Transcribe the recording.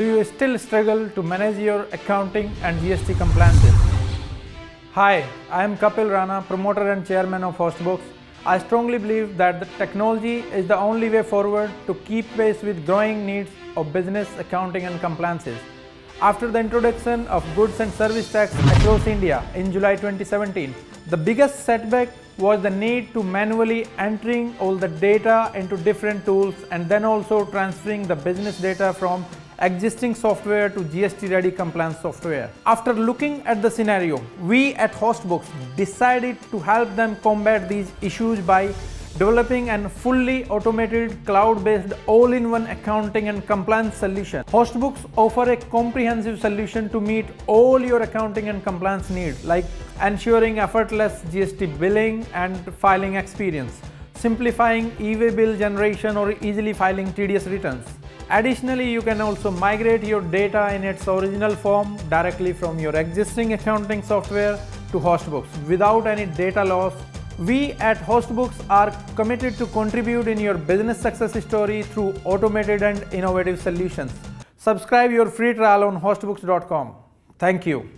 do you still struggle to manage your accounting and GST compliances? Hi, I am Kapil Rana, promoter and chairman of Hostbooks. I strongly believe that the technology is the only way forward to keep pace with growing needs of business, accounting and compliances. After the introduction of goods and service tax across India in July 2017, the biggest setback was the need to manually entering all the data into different tools and then also transferring the business data from existing software to GST ready compliance software. After looking at the scenario, we at Hostbooks decided to help them combat these issues by developing an fully automated cloud-based all-in-one accounting and compliance solution. Hostbooks offer a comprehensive solution to meet all your accounting and compliance needs like ensuring effortless GST billing and filing experience, simplifying e-way bill generation or easily filing TDS returns. Additionally, you can also migrate your data in its original form directly from your existing accounting software to Hostbooks without any data loss we at Hostbooks are committed to contribute in your business success story through automated and innovative solutions. Subscribe your free trial on hostbooks.com. Thank you.